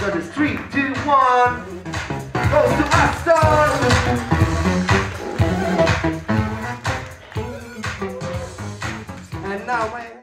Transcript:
So it's three, two, one. Goes to my.